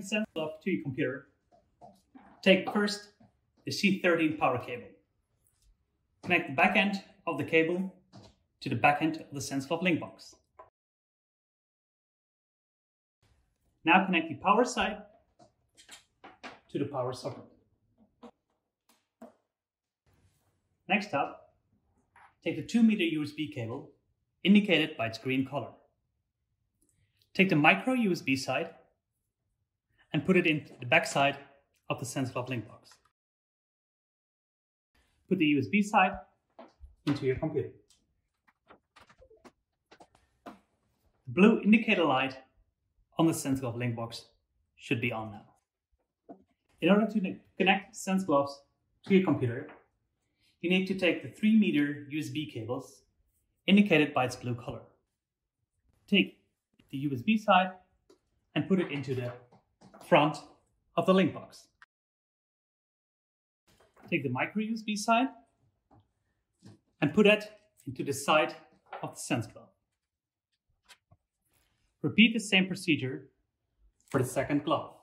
the SenseGlove to your computer, take first the C13 power cable. Connect the back end of the cable to the back end of the Sense link box. Now connect the power side to the power socket. Next up, take the 2 meter USB cable indicated by its green color. Take the micro USB side and put it in the backside of the SenseGlove link box. Put the USB side into your computer. The blue indicator light on the SenseGlove link box should be on now. In order to connect SenseGloves to your computer, you need to take the 3 meter USB cables indicated by its blue color. Take the USB side and put it into the front of the link box. Take the micro USB side and put it into the side of the SenseGlove. Repeat the same procedure for the second glove.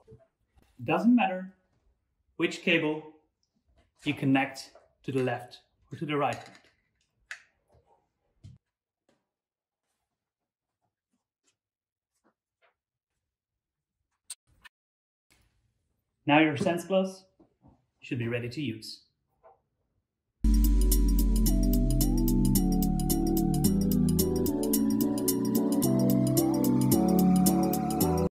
It doesn't matter which cable you connect to the left or to the right hand. Now your SenseGloves should be ready to use.